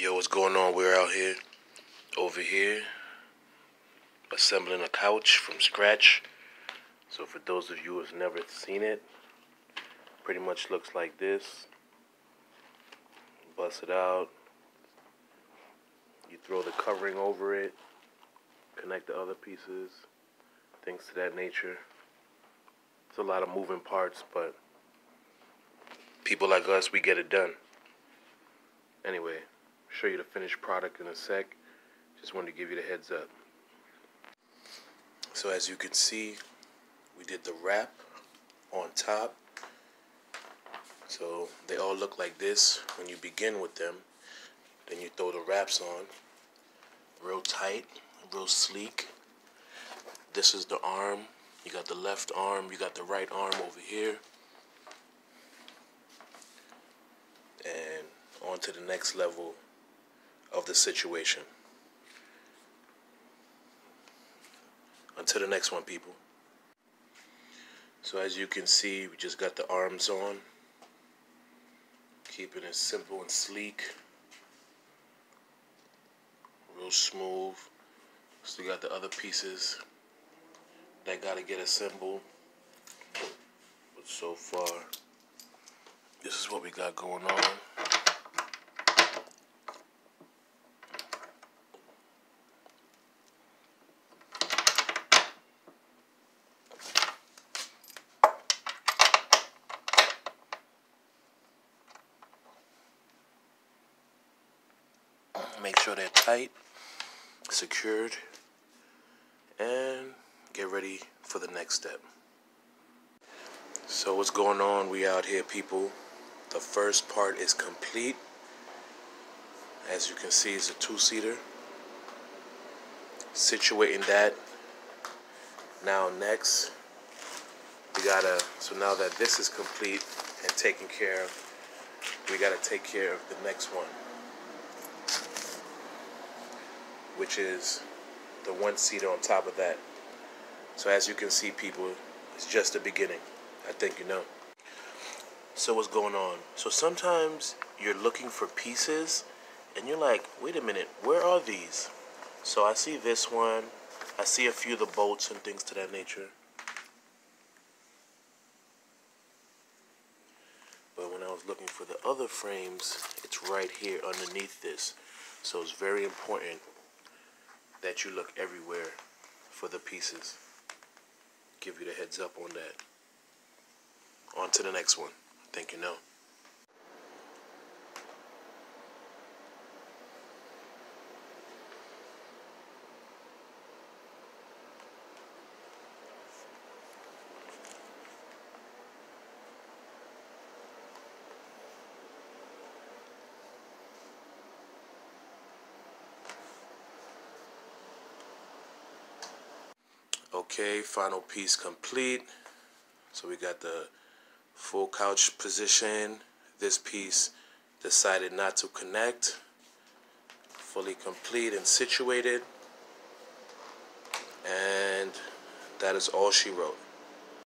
Yo, what's going on? We're out here, over here, assembling a couch from scratch. So for those of you who've never seen it, pretty much looks like this. Bust it out. You throw the covering over it, connect the other pieces, things to that nature. It's a lot of moving parts, but people like us, we get it done. Anyway, show you the finished product in a sec. Just wanted to give you the heads up. So as you can see, we did the wrap on top. So they all look like this when you begin with them. Then you throw the wraps on. Real tight, real sleek. This is the arm. You got the left arm, you got the right arm over here. And on to the next level of the situation. Until the next one, people. So as you can see, we just got the arms on. Keeping it simple and sleek. Real smooth. Still got the other pieces that gotta get assembled. But so far, this is what we got going on. Make sure they're tight, secured, and get ready for the next step. So what's going on? We out here, people. The first part is complete. As you can see, it's a two-seater. Situating that. Now next, we gotta, so now that this is complete and taken care of, we gotta take care of the next one. Which is the one seater on top of that. So as you can see, people, it's just the beginning. I think you know. So what's going on? So sometimes you're looking for pieces and you're like, wait a minute, where are these? So I see this one. I see a few of the bolts and things to that nature. But when I was looking for the other frames, it's right here underneath this. So it's very important that you look everywhere for the pieces. Give you the heads up on that. On to the next one. I think you know. Okay, final piece complete. So we got the full couch position. This piece decided not to connect. Fully complete and situated. And that is all she wrote.